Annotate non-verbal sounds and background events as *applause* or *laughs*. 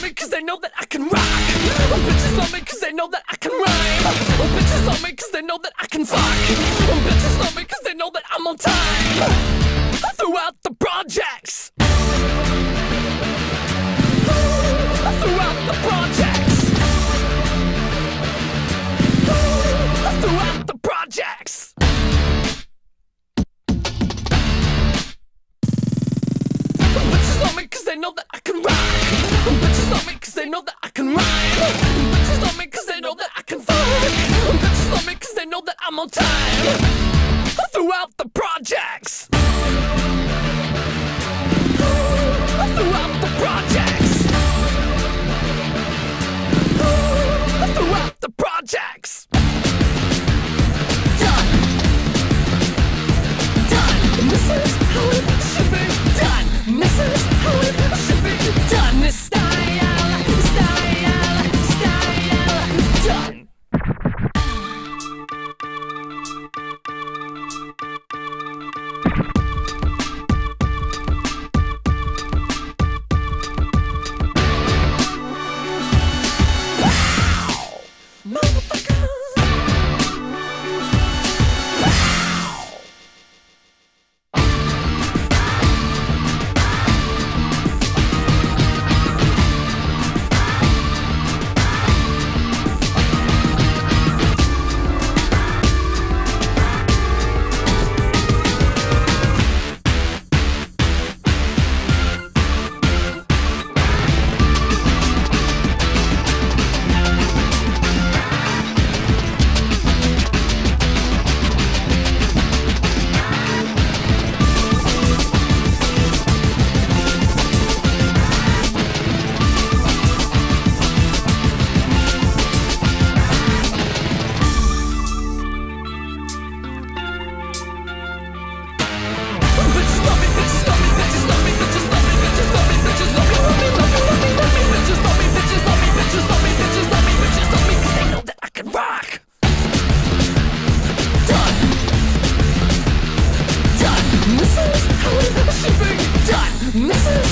love me cause they know that I can rock. Oh, bitches love me cause they know that I can rhyme. Oh, bitches love me cause they know that I can fuck. Oh, bitches love me cause they know that I'm on time. Throughout the projects. Throughout the projects. Throughout the projects. Oh, bitches love me cause they know that I can can rhyme. Bitches love me cause they know that I can fuck. Bitches love me cause they know that I'm on time. Throughout the projects. This *laughs*